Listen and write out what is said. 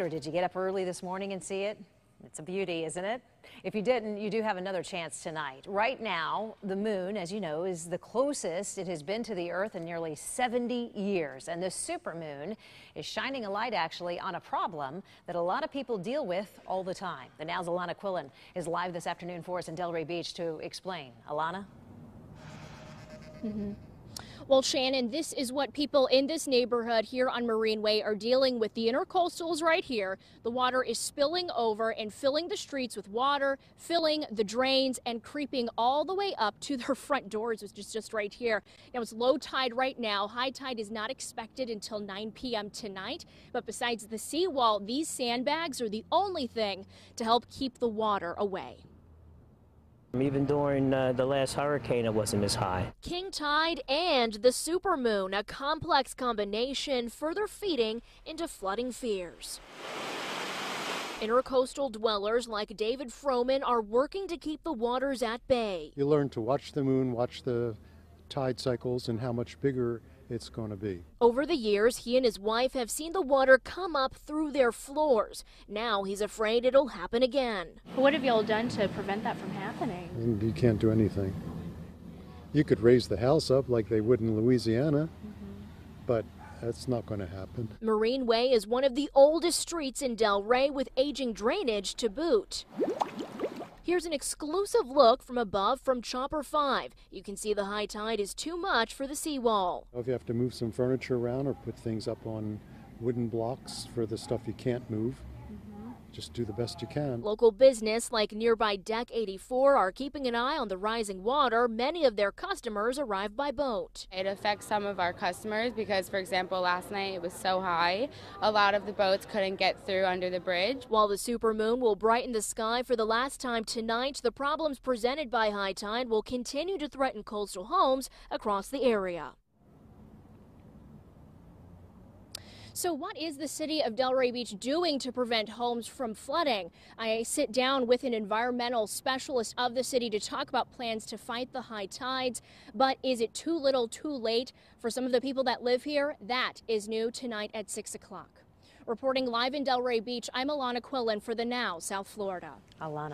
Or did you get up early this morning and see it? It's a beauty, isn't it? If you didn't, you do have another chance tonight. Right now, the moon, as you know, is the closest it has been to the Earth in nearly 70 years. And the supermoon is shining a light, actually, on a problem that a lot of people deal with all the time. The Now's Alana Quillen is live this afternoon for us in Delray Beach to explain. Alana? Mm -hmm. Well, Shannon, this is what people in this neighborhood here on Marine Way are dealing with. The intercoastals right here, the water is spilling over and filling the streets with water, filling the drains and creeping all the way up to their front doors, which is just right here. Now, it's low tide right now. High tide is not expected until 9 p.m. tonight. But besides the seawall, these sandbags are the only thing to help keep the water away. Even during uh, the last hurricane, it wasn't as high. King tide and the supermoon, a complex combination further feeding into flooding fears. Intercoastal dwellers like David Froman are working to keep the waters at bay. You learn to watch the moon, watch the tide cycles, and how much bigger it's going to be. Over the years, he and his wife have seen the water come up through their floors. Now he's afraid it'll happen again. What have y'all done to prevent that from happening? You can't do anything. You could raise the house up like they would in Louisiana, mm -hmm. but that's not going to happen. Marine Way is one of the oldest streets in Delray with aging drainage to boot. Here's an exclusive look from above from Chopper 5. You can see the high tide is too much for the seawall. If you have to move some furniture around or put things up on wooden blocks for the stuff you can't move, just do the best you can. Local business like nearby Deck 84 are keeping an eye on the rising water. Many of their customers arrive by boat. It affects some of our customers because, for example, last night it was so high, a lot of the boats couldn't get through under the bridge. While the supermoon will brighten the sky for the last time tonight, the problems presented by high tide will continue to threaten coastal homes across the area. So what is the city of Delray Beach doing to prevent homes from flooding? I sit down with an environmental specialist of the city to talk about plans to fight the high tides. But is it too little too late for some of the people that live here? That is new tonight at 6 o'clock. Reporting live in Delray Beach, I'm Alana Quillen for the Now, South Florida. Alana.